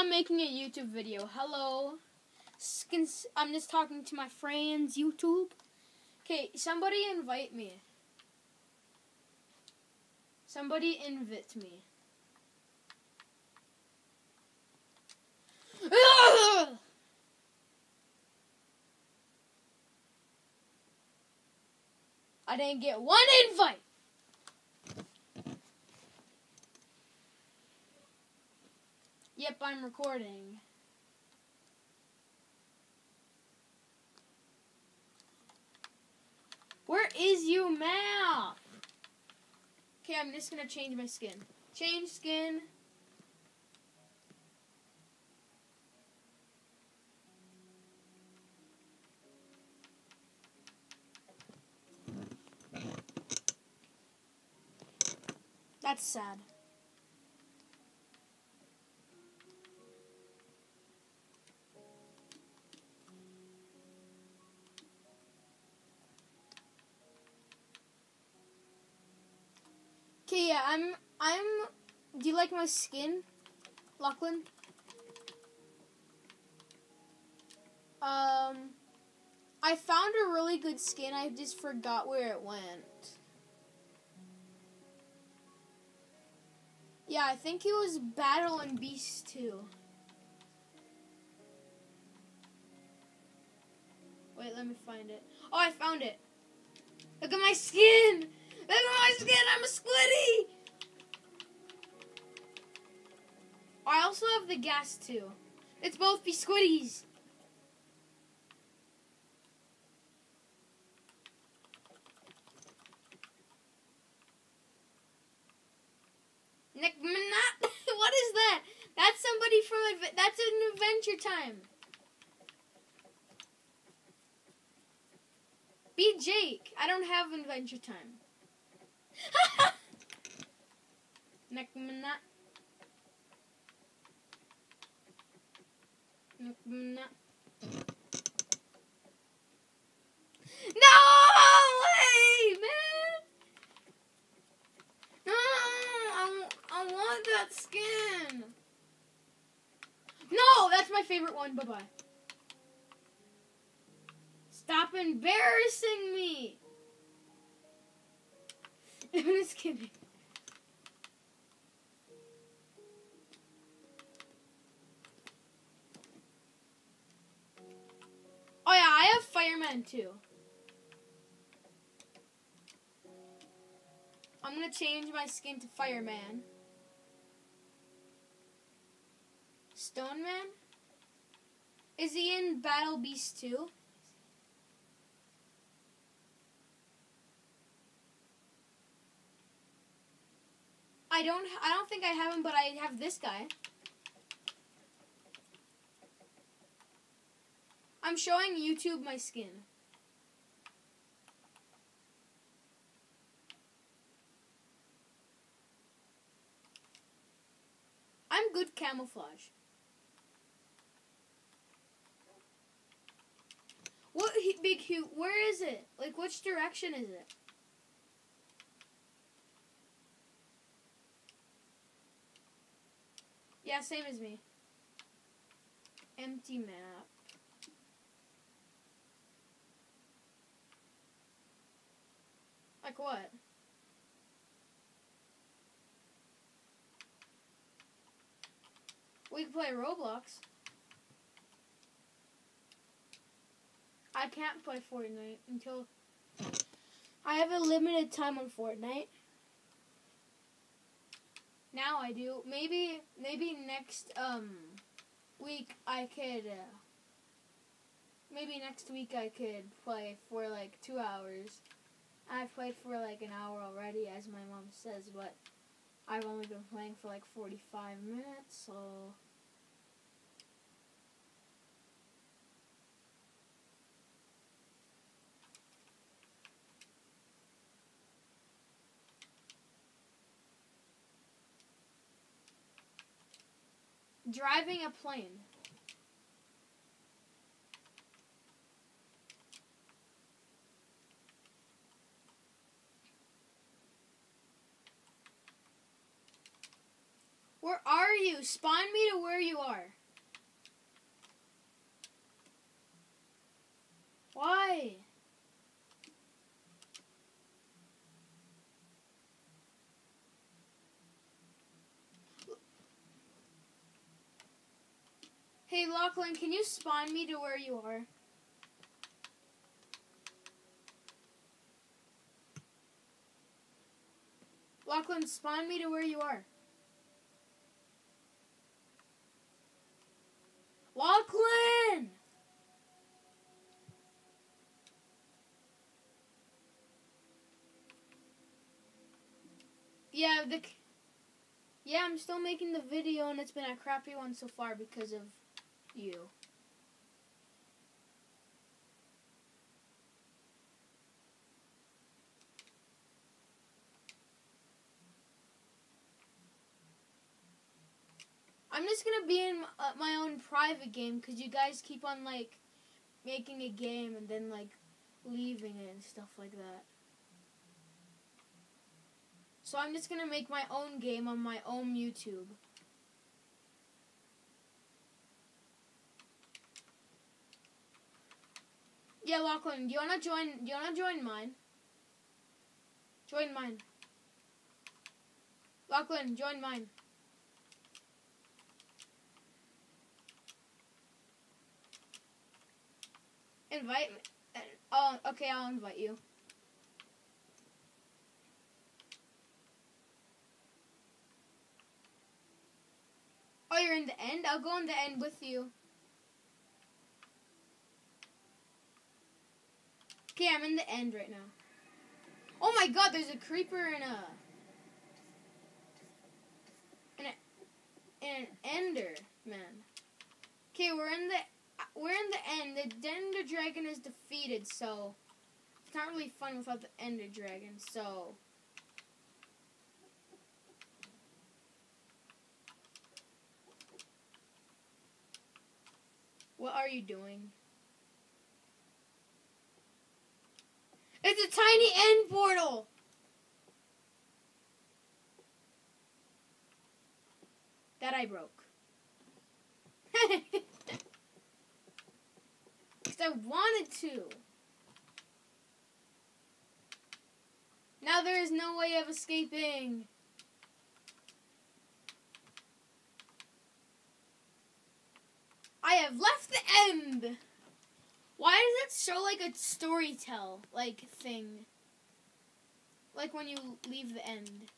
I'm making a YouTube video. Hello. I'm just talking to my friends, YouTube. Okay, somebody invite me. Somebody invite me. I didn't get one invite. Yep, I'm recording. Where is you map? Okay, I'm just gonna change my skin. Change skin. That's sad. I'm do you like my skin, Lachlan? Um I found a really good skin, I just forgot where it went. Yeah, I think it was Battle and Beast 2. Wait, let me find it. Oh, I found it. Look at my skin! Look at my skin! I'm a squiddy! I also have the gas too. It's both be squiddies. Nick Minot? what is that? That's somebody from that's an Adventure Time. Be Jake. I don't have Adventure Time. Nick Minot. Nick Minot. No way, man! No, I, I want that skin. No, that's my favorite one. Bye bye. Stop embarrassing me. I'm just kidding. Fireman too. I'm gonna change my skin to fireman. Stone Man? Is he in Battle Beast 2? I don't I don't think I have him, but I have this guy. I'm showing YouTube my skin. I'm good camouflage. What big Hugh? Where is it? Like, which direction is it? Yeah, same as me. Empty map. Like what? We can play Roblox. I can't play Fortnite until I have a limited time on Fortnite. Now I do. Maybe maybe next um week I could uh, maybe next week I could play for like 2 hours. I've played for like an hour already as my mom says, but I've only been playing for like 45 minutes, so driving a plane. Where are you? Spawn me to where you are. Why? Hey, Lachlan, can you spawn me to where you are? Lachlan, spawn me to where you are. Lachlan! Yeah, the yeah, I'm still making the video, and it's been a crappy one so far because of you. I'm just gonna be in uh, my own private game because you guys keep on like making a game and then like leaving it and stuff like that. So I'm just gonna make my own game on my own YouTube. Yeah, Lachlan, do you wanna join? Do you wanna join mine? Join mine. Lachlan, join mine. Invite me. Oh, okay, I'll invite you. In the end? I'll go in the end with you. Okay, I'm in the end right now. Oh my god, there's a creeper and a... And, an ender, man. Okay, we're in the... We're in the end. The Ender Dragon is defeated, so... It's not really fun without the Ender Dragon, so... What are you doing? It's a tiny end portal! That I broke. Because I wanted to. Now there is no way of escaping. I have left the end. Why does it show like a story tell like thing? Like when you leave the end.